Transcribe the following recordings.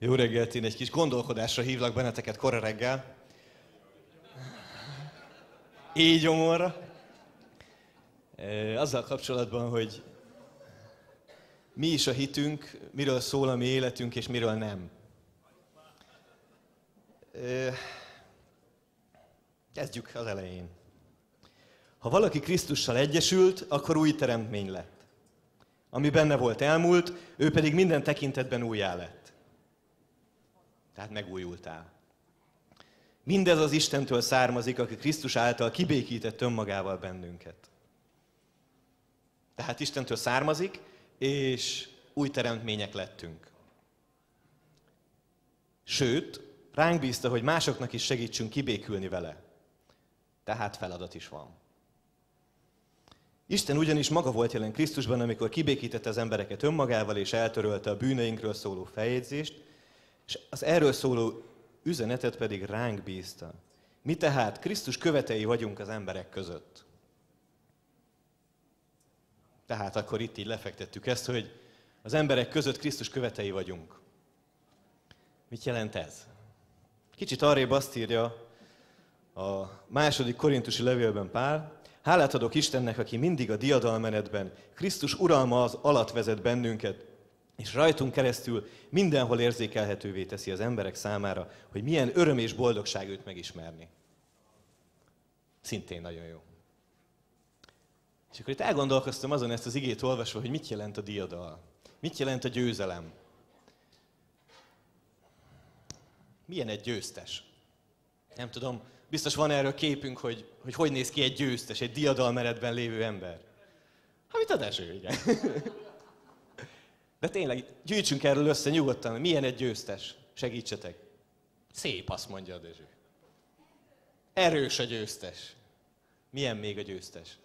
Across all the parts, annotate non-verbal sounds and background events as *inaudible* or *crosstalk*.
Jó reggelt, én egy kis gondolkodásra hívlak benneteket kora reggel. Így omorra. Azzal kapcsolatban, hogy mi is a hitünk, miről szól a mi életünk, és miről nem. Kezdjük az elején. Ha valaki Krisztussal egyesült, akkor új teremtmény lett. Ami benne volt elmúlt, ő pedig minden tekintetben újjá lett. Tehát megújultál. Mindez az Istentől származik, aki Krisztus által kibékített önmagával bennünket. Tehát Istentől származik, és új teremtmények lettünk. Sőt, ránk bízta, hogy másoknak is segítsünk kibékülni vele. Tehát feladat is van. Isten ugyanis maga volt jelen Krisztusban, amikor kibékítette az embereket önmagával, és eltörölte a bűneinkről szóló feljegyzést, és az erről szóló üzenetet pedig ránk bízta. Mi tehát Krisztus követei vagyunk az emberek között. Tehát akkor itt így lefektettük ezt, hogy az emberek között Krisztus követei vagyunk. Mit jelent ez? Kicsit arrébb azt írja a második korintusi levélben Pál, hálát adok Istennek, aki mindig a diadalmenetben, Krisztus uralma az alatt vezet bennünket, és rajtunk keresztül mindenhol érzékelhetővé teszi az emberek számára, hogy milyen öröm és boldogság őt megismerni. Szintén nagyon jó. És akkor itt elgondolkoztam azon ezt az igét olvasva, hogy mit jelent a diadal. Mit jelent a győzelem. Milyen egy győztes? Nem tudom, biztos van erről képünk, hogy hogy, hogy néz ki egy győztes, egy diadalmeretben lévő ember. Hát mit a Dezső, igen. *laughs* De tényleg, gyűjtsünk erről össze nyugodtan, milyen egy győztes. Segítsetek. Szép, azt mondja a Dezső. Erős a győztes. Milyen még a győztes?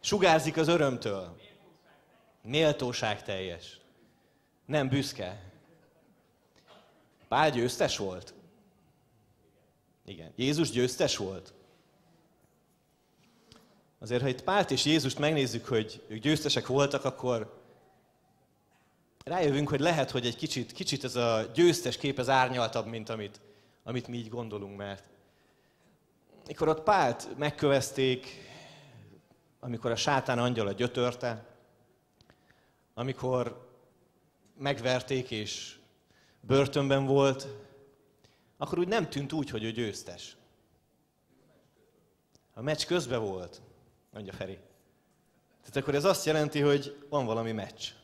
Sugárzik az örömtől. Méltóság teljes. Nem büszke. Pál győztes volt? Igen. Jézus győztes volt? Azért, ha itt Pált és Jézust megnézzük, hogy ők győztesek voltak, akkor rájövünk, hogy lehet, hogy egy kicsit, kicsit ez a győztes kép ez árnyaltabb, mint amit, amit mi így gondolunk, mert mikor ott Pált megkövezték, amikor a sátán angyala gyötörte, amikor megverték és börtönben volt, akkor úgy nem tűnt úgy, hogy ő győztes. A meccs közben volt, mondja Feri. Tehát akkor ez azt jelenti, hogy van valami meccs.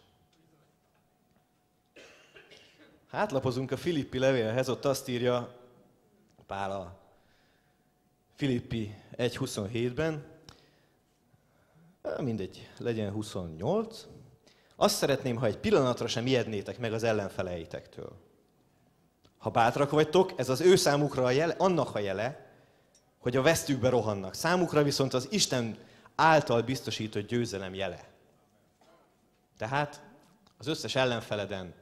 Átlapozunk a Filippi levélhez, ott azt írja Pál a Filippi 1.27-ben, mindegy, legyen 28. Azt szeretném, ha egy pillanatra sem ijednétek meg az ellenfeleitektől. Ha bátrak vagytok, ez az ő számukra a jele, annak a jele, hogy a vesztükbe rohannak. Számukra viszont az Isten által biztosított győzelem jele. Tehát az összes ellenfeleden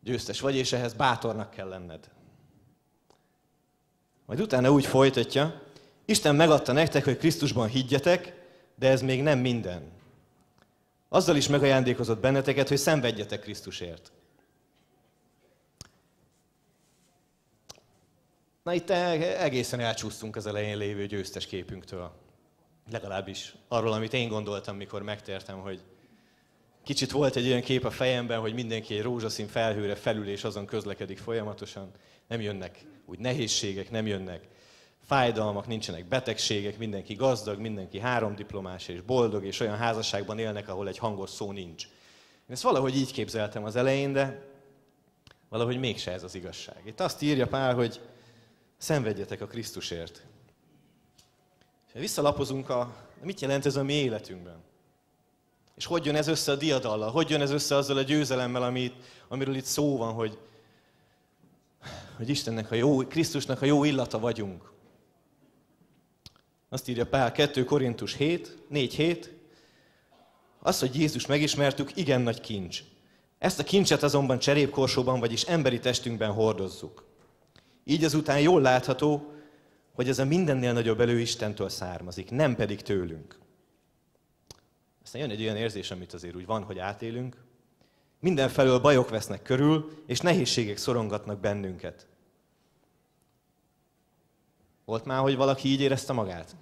győztes vagy, és ehhez bátornak kell lenned. Majd utána úgy folytatja, Isten megadta nektek, hogy Krisztusban higgyetek, de ez még nem minden. Azzal is megajándékozott benneteket, hogy szenvedjetek Krisztusért. Na itt egészen elcsúsztunk az elején lévő győztes képünktől. Legalábbis arról, amit én gondoltam, mikor megtértem, hogy Kicsit volt egy olyan kép a fejemben, hogy mindenki egy rózsaszín felhőre felül és azon közlekedik folyamatosan. Nem jönnek úgy nehézségek, nem jönnek fájdalmak, nincsenek betegségek, mindenki gazdag, mindenki három diplomás és boldog, és olyan házasságban élnek, ahol egy hangos szó nincs. Én ezt valahogy így képzeltem az elején, de valahogy mégse ez az igazság. Itt azt írja Pál, hogy szenvedjetek a Krisztusért. És visszalapozunk a, mit jelent ez a mi életünkben? És hogy jön ez össze a diadallal? Hogy jön ez össze azzal a győzelemmel, amit, amiről itt szó van, hogy, hogy Istennek a jó, Krisztusnak a jó illata vagyunk. Azt írja Pál 2 Korintus 7, 4 7. Az, hogy Jézus megismertük, igen nagy kincs. Ezt a kincset azonban cserépkorsóban, vagyis emberi testünkben hordozzuk. Így azután jól látható, hogy ez a mindennél nagyobb elő Istentől származik, nem pedig tőlünk. Aztán jön egy olyan érzés, amit azért úgy van, hogy átélünk. Mindenfelől bajok vesznek körül, és nehézségek szorongatnak bennünket. Volt már, hogy valaki így érezte magát?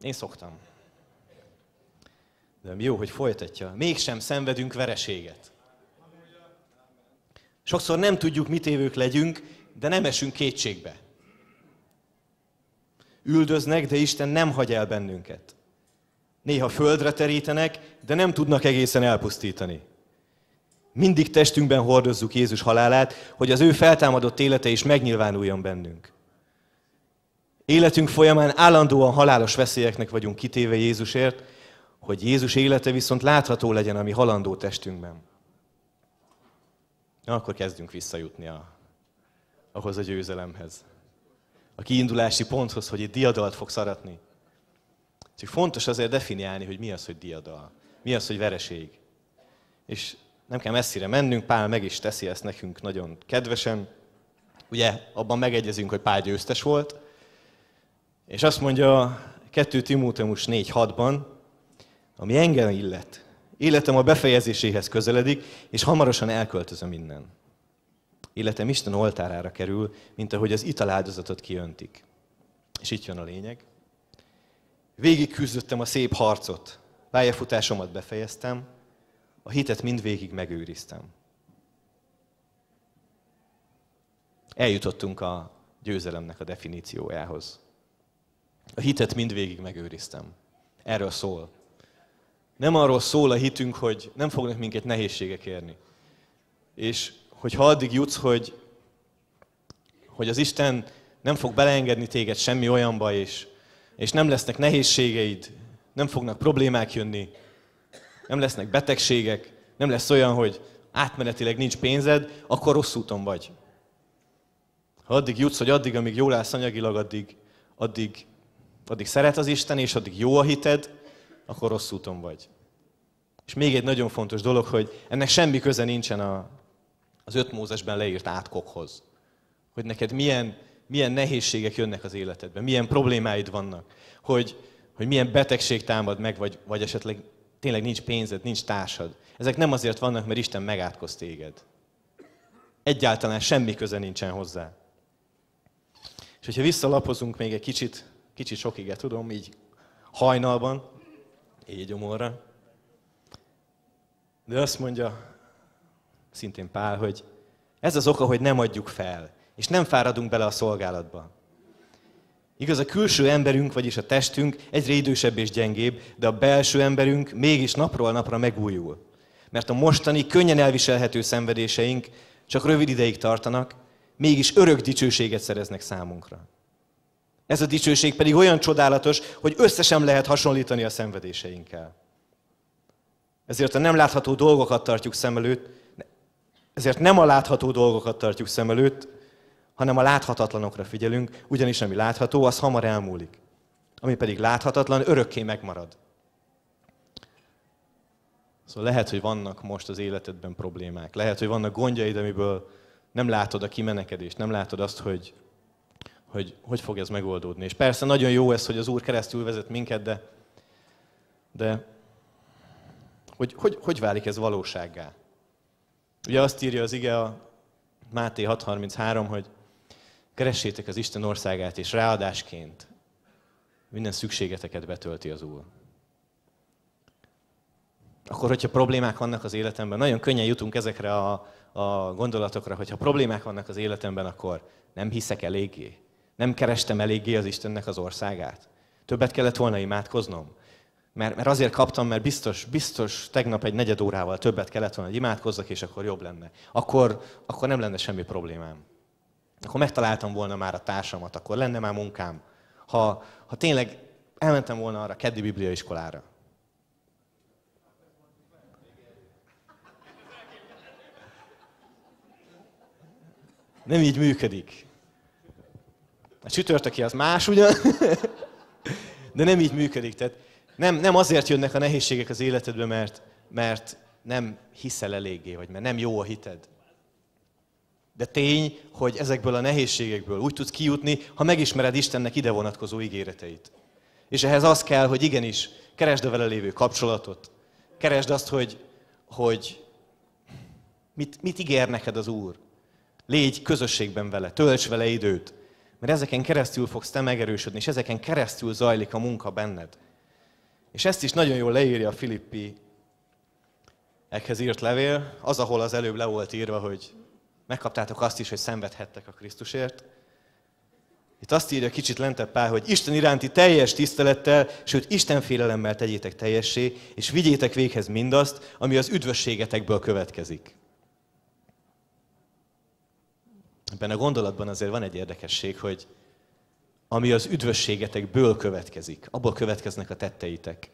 Én szoktam. De jó, hogy folytatja. Mégsem szenvedünk vereséget. Sokszor nem tudjuk, mit évők legyünk, de nem esünk kétségbe. Üldöznek, de Isten nem hagy el bennünket. Néha földre terítenek, de nem tudnak egészen elpusztítani. Mindig testünkben hordozzuk Jézus halálát, hogy az ő feltámadott élete is megnyilvánuljon bennünk. Életünk folyamán állandóan halálos veszélyeknek vagyunk kitéve Jézusért, hogy Jézus élete viszont látható legyen a mi halandó testünkben. Na, akkor kezdünk visszajutni a, ahhoz a győzelemhez. A kiindulási ponthoz, hogy itt diadalt fogsz aratni. Csak fontos azért definiálni, hogy mi az, hogy diadal. Mi az, hogy vereség. És nem kell messzire mennünk, Pál meg is teszi ezt nekünk nagyon kedvesen. Ugye abban megegyezünk, hogy Pál győztes volt, és azt mondja 2 Timóteus 4.6-ban, ami engem illet. Életem a befejezéséhez közeledik, és hamarosan elköltözöm innen. Életem Isten oltárára kerül, mint ahogy az italáldozatot kiöntik. És itt jön a lényeg. Végig küzdöttem a szép harcot, pályafutásomat befejeztem, a hitet mindvégig megőriztem. Eljutottunk a győzelemnek a definíciójához. A hitet mindvégig megőriztem. Erről szól. Nem arról szól a hitünk, hogy nem fognak minket nehézségek érni. És hogyha addig jutsz, hogy, hogy az Isten nem fog beleengedni téged semmi olyanba, és, és nem lesznek nehézségeid, nem fognak problémák jönni, nem lesznek betegségek, nem lesz olyan, hogy átmenetileg nincs pénzed, akkor rossz úton vagy. Ha addig jutsz, hogy addig, amíg jól állsz anyagilag, addig, addig, addig szeret az Isten, és addig jó a hited, akkor rossz úton vagy. És még egy nagyon fontos dolog, hogy ennek semmi köze nincsen a, az öt Mózesben leírt átkokhoz. Hogy neked milyen, milyen nehézségek jönnek az életedben, milyen problémáid vannak, hogy, hogy milyen betegség támad meg, vagy, vagy esetleg tényleg nincs pénzed, nincs társad. Ezek nem azért vannak, mert Isten megátkoz téged. Egyáltalán semmi köze nincsen hozzá. És hogyha visszalapozunk még egy kicsit, kicsit sokig, tudom, így hajnalban, így gyomorra, de azt mondja szintén Pál, hogy ez az oka, hogy nem adjuk fel, és nem fáradunk bele a szolgálatba. Igaz, a külső emberünk, vagyis a testünk egyre idősebb és gyengébb, de a belső emberünk mégis napról napra megújul. Mert a mostani, könnyen elviselhető szenvedéseink csak rövid ideig tartanak, mégis örök dicsőséget szereznek számunkra. Ez a dicsőség pedig olyan csodálatos, hogy összesen lehet hasonlítani a szenvedéseinkkel. Ezért a nem látható dolgokat tartjuk szem előtt, ezért nem a látható dolgokat tartjuk szem előtt, hanem a láthatatlanokra figyelünk, ugyanis ami látható, az hamar elmúlik. Ami pedig láthatatlan, örökké megmarad. Szóval lehet, hogy vannak most az életedben problémák. Lehet, hogy vannak gondjaid, amiből nem látod a kimenekedést, nem látod azt, hogy hogy, hogy fog ez megoldódni. És persze nagyon jó ez, hogy az Úr keresztül vezet minket, de, de hogy, hogy, hogy válik ez valósággá? Ugye azt írja az ige a Máté 6.33, hogy keressétek az Isten országát, és ráadásként minden szükségeteket betölti az Úr. Akkor, hogyha problémák vannak az életemben, nagyon könnyen jutunk ezekre a, a gondolatokra, hogyha problémák vannak az életemben, akkor nem hiszek eléggé. Nem kerestem eléggé az Istennek az országát. Többet kellett volna imádkoznom. Mert, mert azért kaptam, mert biztos, biztos tegnap egy negyed órával többet kellett volna, hogy imádkozzak, és akkor jobb lenne. Akkor, akkor nem lenne semmi problémám. Akkor megtaláltam volna már a társamat, akkor lenne már munkám. Ha, ha tényleg elmentem volna arra a keddi bibliaiskolára. Nem így működik. A csütörtöki az más ugyan, *laughs* de nem így működik. Tehát nem, nem azért jönnek a nehézségek az életedbe, mert, mert nem hiszel eléggé, vagy mert nem jó a hited. De tény, hogy ezekből a nehézségekből úgy tudsz kijutni, ha megismered Istennek ide vonatkozó ígéreteit. És ehhez az kell, hogy igenis, keresd a vele lévő kapcsolatot. Keresd azt, hogy, hogy mit, mit ígér neked az Úr. Légy közösségben vele, tölts vele időt, mert ezeken keresztül fogsz te megerősödni, és ezeken keresztül zajlik a munka benned. És ezt is nagyon jól leírja a Filippi ekhez írt levél, az, ahol az előbb le volt írva, hogy megkaptátok azt is, hogy szenvedhettek a Krisztusért. Itt azt írja kicsit lentebb Pál, hogy Isten iránti teljes tisztelettel, sőt Isten félelemmel tegyétek teljessé, és vigyétek véghez mindazt, ami az üdvösségetekből következik. Ebben a gondolatban azért van egy érdekesség, hogy ami az üdvösségetekből következik, abból következnek a tetteitek.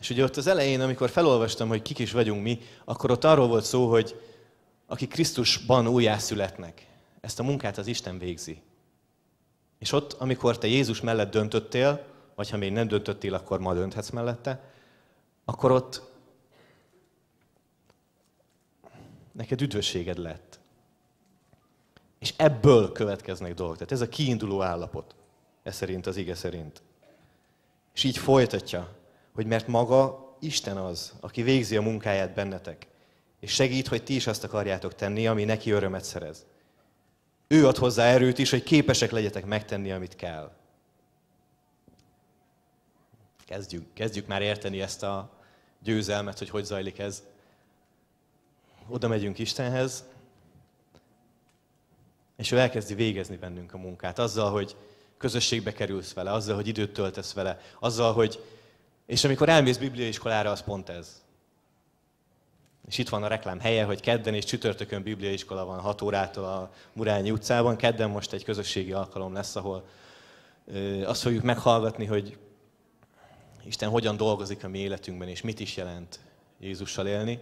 És ugye ott az elején, amikor felolvastam, hogy kik is vagyunk mi, akkor ott arról volt szó, hogy akik Krisztusban újjászületnek, ezt a munkát az Isten végzi. És ott, amikor te Jézus mellett döntöttél, vagy ha még nem döntöttél, akkor ma dönthetsz mellette, akkor ott neked üdvösséged lett. És ebből következnek dolgok. Tehát ez a kiinduló állapot. Ez szerint, az ige szerint. És így folytatja, hogy mert maga Isten az, aki végzi a munkáját bennetek, és segít, hogy ti is azt akarjátok tenni, ami neki örömet szerez. Ő ad hozzá erőt is, hogy képesek legyetek megtenni, amit kell. Kezdjük, kezdjük már érteni ezt a győzelmet, hogy hogy zajlik ez. Oda megyünk Istenhez, és ő elkezdi végezni bennünk a munkát. Azzal, hogy közösségbe kerülsz vele, azzal, hogy időt töltesz vele, azzal, hogy... És amikor elmész bibliaiskolára, az pont ez. És itt van a reklám helye, hogy kedden és csütörtökön bibliaiskola van 6 órától a Murányi utcában. Kedden most egy közösségi alkalom lesz, ahol azt fogjuk meghallgatni, hogy Isten hogyan dolgozik a mi életünkben, és mit is jelent Jézussal élni.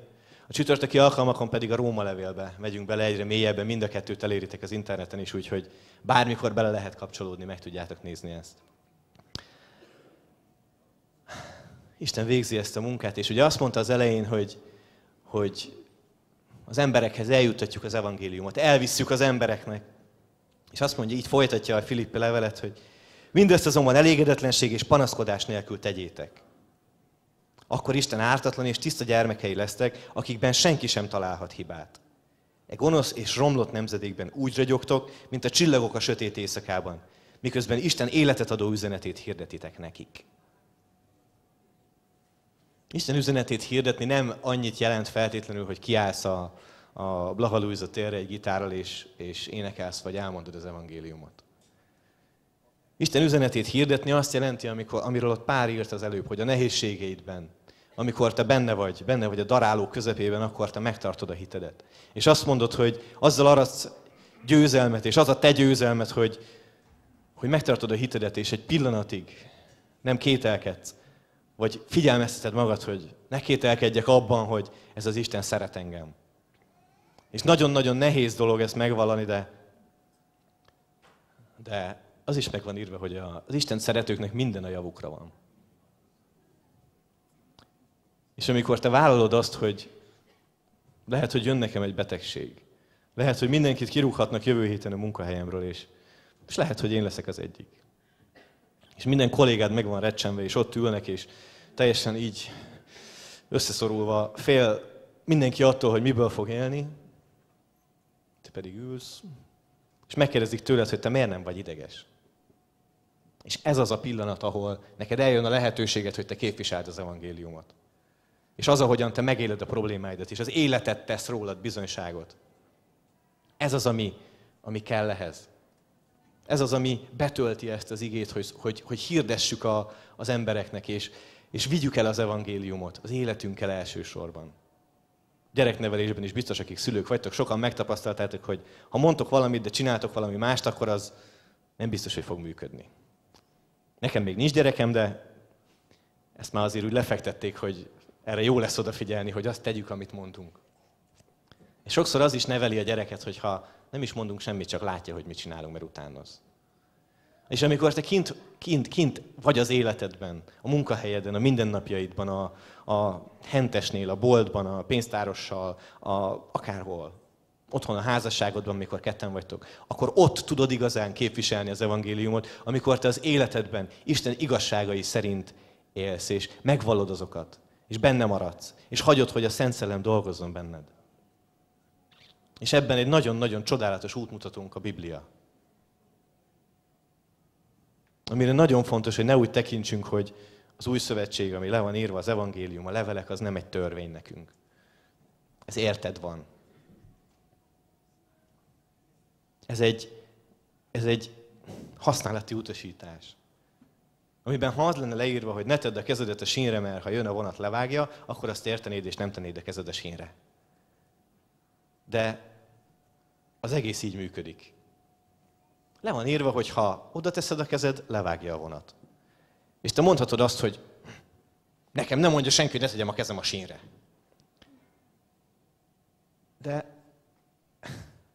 A csütörtöki alkalmakon pedig a Róma levélbe megyünk bele egyre mélyebben, mind a kettőt eléritek az interneten is, úgyhogy bármikor bele lehet kapcsolódni, meg tudjátok nézni ezt. Isten végzi ezt a munkát, és ugye azt mondta az elején, hogy, hogy az emberekhez eljutatjuk az evangéliumot, elvisszük az embereknek. És azt mondja, így folytatja a Filippi levelet, hogy mindezt azonban elégedetlenség és panaszkodás nélkül tegyétek akkor Isten ártatlan és tiszta gyermekei lesztek, akikben senki sem találhat hibát. E gonosz és romlott nemzedékben úgy ragyogtok, mint a csillagok a sötét éjszakában, miközben Isten életet adó üzenetét hirdetitek nekik. Isten üzenetét hirdetni nem annyit jelent feltétlenül, hogy kiállsz a, a Blaha Luisa térre egy gitárral, és, és énekelsz, vagy elmondod az evangéliumot. Isten üzenetét hirdetni azt jelenti, amikor, amiről ott pár írt az előbb, hogy a nehézségeidben, amikor te benne vagy, benne vagy a daráló közepében, akkor te megtartod a hitedet. És azt mondod, hogy azzal aratsz győzelmet, és az a te győzelmet, hogy, hogy megtartod a hitedet, és egy pillanatig nem kételkedsz, vagy figyelmezteted magad, hogy ne kételkedjek abban, hogy ez az Isten szeret engem. És nagyon-nagyon nehéz dolog ezt megvallani, de, de az is meg van írva, hogy az Isten szeretőknek minden a javukra van. És amikor te vállalod azt, hogy lehet, hogy jön nekem egy betegség, lehet, hogy mindenkit kirúghatnak jövő héten a munkahelyemről, és, és lehet, hogy én leszek az egyik. És minden kollégád meg van recsenve, és ott ülnek, és teljesen így összeszorulva fél mindenki attól, hogy miből fog élni, te pedig ülsz, és megkérdezik tőled, hogy te miért nem vagy ideges. És ez az a pillanat, ahol neked eljön a lehetőséget, hogy te képviseld az evangéliumot. És az, ahogyan te megéled a problémáidat, és az életet tesz rólad bizonyságot. Ez az, ami, ami kell ehhez. Ez az, ami betölti ezt az igét, hogy, hogy, hogy hirdessük a, az embereknek, és, és vigyük el az evangéliumot az életünkkel elsősorban. Gyereknevelésben is biztos, akik szülők vagytok, sokan megtapasztaltátok, hogy ha mondtok valamit, de csináltok valami mást, akkor az nem biztos, hogy fog működni. Nekem még nincs gyerekem, de ezt már azért úgy lefektették, hogy erre jó lesz odafigyelni, hogy azt tegyük, amit mondunk. És sokszor az is neveli a gyereket, hogyha nem is mondunk semmit, csak látja, hogy mit csinálunk, mert utánoz. És amikor te kint, kint, kint vagy az életedben, a munkahelyeden, a mindennapjaidban, a, a hentesnél, a boltban, a pénztárossal, a, akárhol, otthon a házasságodban, amikor ketten vagytok, akkor ott tudod igazán képviselni az evangéliumot, amikor te az életedben Isten igazságai szerint élsz, és megvallod azokat, és benne maradsz, és hagyod, hogy a Szent Szellem dolgozzon benned. És ebben egy nagyon-nagyon csodálatos útmutatunk a Biblia. Amire nagyon fontos, hogy ne úgy tekintsünk, hogy az új szövetség, ami le van írva, az evangélium, a levelek, az nem egy törvény nekünk. Ez érted van. Ez egy, ez egy használati utasítás. Amiben ha az lenne leírva, hogy ne tedd a kezedet a sínre, mert ha jön a vonat levágja, akkor azt értenéd, és nem tennéd a kezed a sínre. De az egész így működik. Le van írva, hogy ha oda teszed a kezed, levágja a vonat. És te mondhatod azt, hogy nekem nem mondja senki, hogy ne tegyem a kezem a sínre. De,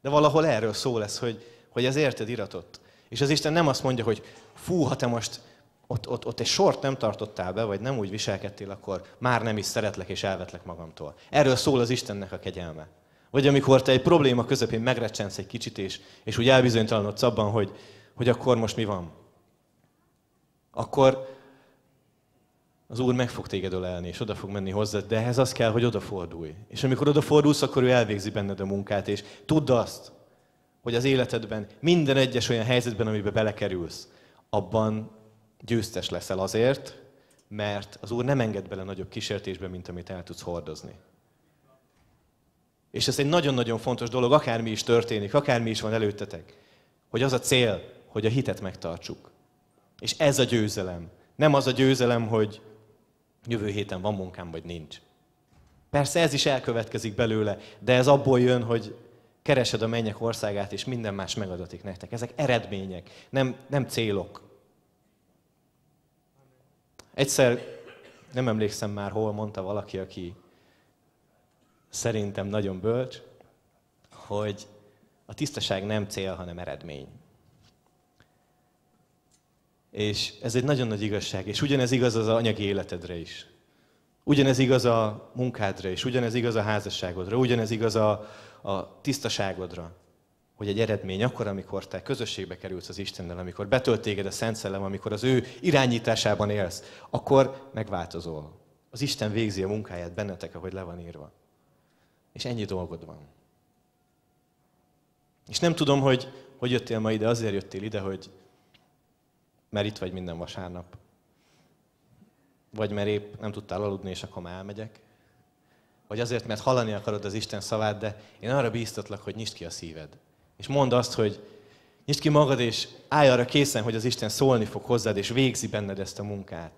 de valahol erről szó lesz, hogy, hogy ez érted iratott. És az Isten nem azt mondja, hogy fú, ha te most ott, ott, ott egy sort nem tartottál be, vagy nem úgy viselkedtél, akkor már nem is szeretlek és elvetlek magamtól. Erről szól az Istennek a kegyelme. Vagy amikor te egy probléma közepén megrecsensz egy kicsit, és, és úgy elbizonytalanodsz abban, hogy, hogy akkor most mi van. Akkor az Úr meg fog téged ölelni, és oda fog menni hozzád, de ehhez az kell, hogy odafordulj. És amikor odafordulsz, akkor ő elvégzi benned a munkát, és tudd azt, hogy az életedben, minden egyes olyan helyzetben, amiben belekerülsz, abban győztes leszel azért, mert az Úr nem enged bele nagyobb kísértésbe, mint amit el tudsz hordozni. És ez egy nagyon-nagyon fontos dolog, akármi is történik, akármi is van előttetek, hogy az a cél, hogy a hitet megtartsuk. És ez a győzelem. Nem az a győzelem, hogy jövő héten van munkám, vagy nincs. Persze ez is elkövetkezik belőle, de ez abból jön, hogy keresed a mennyek országát, és minden más megadatik nektek. Ezek eredmények, nem, nem célok. Egyszer, nem emlékszem már, hol mondta valaki, aki szerintem nagyon bölcs, hogy a tisztaság nem cél, hanem eredmény. És ez egy nagyon nagy igazság, és ugyanez igaz az anyagi életedre is. Ugyanez igaz a munkádra is, ugyanez igaz a házasságodra, ugyanez igaz a, a tisztaságodra, hogy egy eredmény akkor, amikor te közösségbe kerülsz az Istennel, amikor betölt téged a Szent Szellem, amikor az ő irányításában élsz, akkor megváltozol. Az Isten végzi a munkáját bennetek, ahogy le van írva. És ennyi dolgod van. És nem tudom, hogy hogy jöttél ma ide, azért jöttél ide, hogy mert itt vagy minden vasárnap. Vagy mert épp nem tudtál aludni, és akkor már elmegyek. Vagy azért, mert hallani akarod az Isten szavát, de én arra bíztatlak, hogy nyisd ki a szíved. És mondd azt, hogy nyisd ki magad, és állj arra készen, hogy az Isten szólni fog hozzád, és végzi benned ezt a munkát.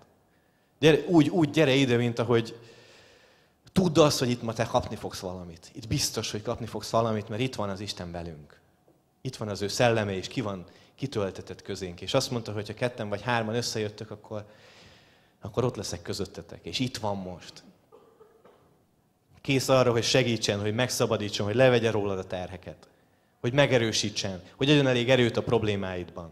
Gyere, úgy, úgy gyere ide, mint ahogy tudd azt, hogy itt ma te kapni fogsz valamit. Itt biztos, hogy kapni fogsz valamit, mert itt van az Isten velünk. Itt van az ő szelleme, és ki van kitöltetett közénk. És azt mondta, hogy ha ketten vagy hárman összejöttök, akkor, akkor ott leszek közöttetek. És itt van most. Kész arra, hogy segítsen, hogy megszabadítson, hogy levegye rólad a terheket. Hogy megerősítsen, hogy adjon elég erőt a problémáidban.